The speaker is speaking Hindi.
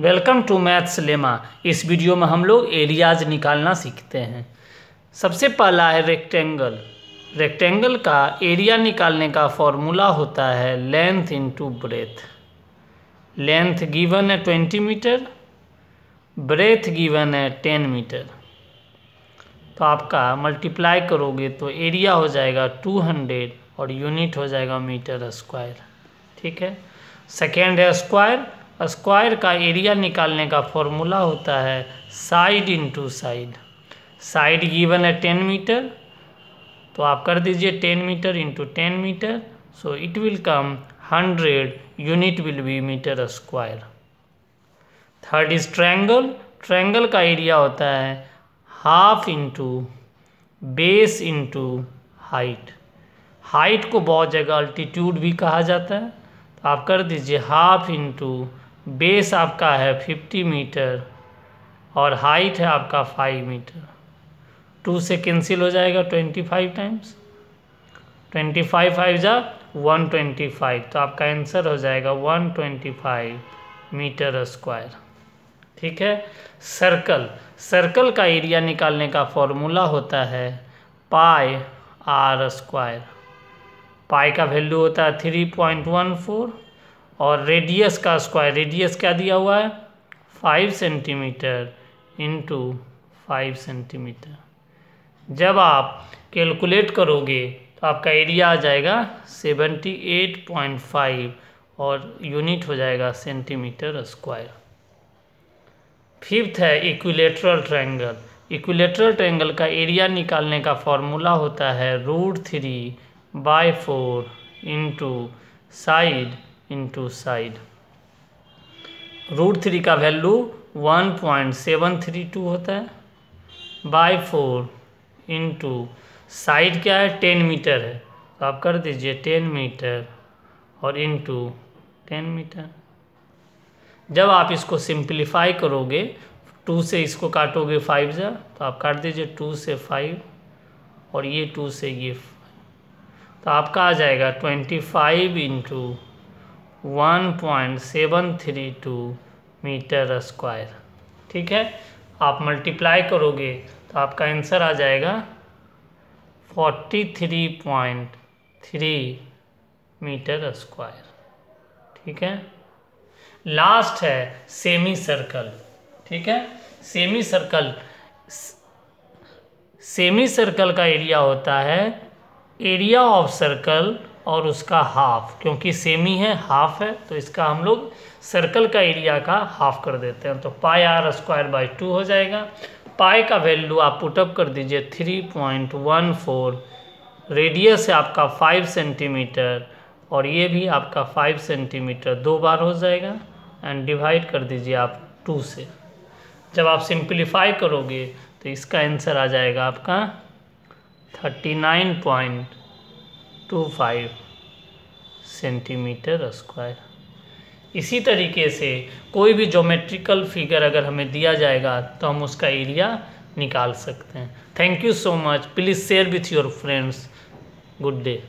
Welcome to maths lemma. इस वीडियो में हम लोग एरियाज़ निकालना सीखते हैं। सबसे पहला है रेक्टेंगल रेक्टेंगल का एरिया निकालने का फॉर्मूला होता है length into breadth length given है ट्वेंटी मीटर ब्रेथ गिवन है टेन मीटर तो आपका मल्टीप्लाई करोगे तो एरिया हो जाएगा टू हंड्रेड और यूनिट हो जाएगा मीटर स्क्वायर ठीक है? सेकेंड है स्क्वायर स्क्वायर का एरिया निकालने का फॉर्मूला होता है side into side. Side given है टेन मीटर तो आप कर दीजिए ten metre into ten metre so it will come hundred unit will be metre square third is triangle triangle का एरिया होता है half into base into height height को बहुत जगह अल्टीट्यूड भी कहा जाता है तो आप कर दीजिए हाफ़ इंटू बेस आपका है फिफ्टी मीटर और हाइट है आपका फाइव मीटर। टू से कैंसिल हो जाएगा twenty five times twenty five five जा वन ट्वेंटी फाइव। तो आपका आंसर हो जाएगा one twenty five metre square. ठीक है? सर्कल। सर्कल का एरिया निकालने का फॉर्मूला होता है पाई आर स्क्वायर। पाई का वैल्यू होता है थ्री पॉइंट वन फोर। और रेडियस का स्क्वायर रेडियस क्या दिया हुआ है? Five centimetre into five centimetre जब आप कैलकुलेट करोगे तो आपका एरिया आ जाएगा सेवेंटी एट पॉइंट फाइव और यूनिट हो जाएगा सेंटीमीटर स्क्वायर फिफ्थ है इक्विलेटरल ट्रायंगल इक्विलेटरल ट्रायंगल का एरिया निकालने का फॉर्मूला होता है root three by four into side into side root three का value one point seven three two होता है. बाय फोर इंटू साइड क्या है? टेन मीटर है. तो आप कर दीजिए टेन मीटर और इंटू टेन मीटर जब आप इसको सिंप्लीफाई करोगे टू से इसको काटोगे फाइव जा तो आप काट दीजिए टू से फाइव और ये टू से ये तो आपका आ जाएगा twenty five into one point seven three two metre square. ठीक है? आप मल्टीप्लाई करोगे तो आपका आंसर आ जाएगा forty three point three metre square. ठीक है? लास्ट है सेमी सर्कल ठीक है? सेमी सर्कल सेमी सर्कल का एरिया होता है एरिया ऑफ़ सर्कल और उसका हाफ़ क्योंकि सेमी है हाफ़ है तो इसका हम लोग सर्कल का एरिया का हाफ़ कर देते हैं। तो pi r square by two हो जाएगा। पाई का वैल्यू आप पुटअप कर दीजिए three point one four radius है आपका फाइव सेंटीमीटर और ये भी आपका फाइव सेंटीमीटर दो बार हो जाएगा। एंड डिवाइड कर दीजिए आप टू से। जब आप सिंप्लीफाई करोगे तो इसका आंसर आ जाएगा आपका thirty nine point two five centimetre square. इसी तरीके से कोई भी जोमेट्रिकल फिगर अगर हमें दिया जाएगा तो हम उसका एरिया निकाल सकते हैं। Thank you so much please share with your friends good day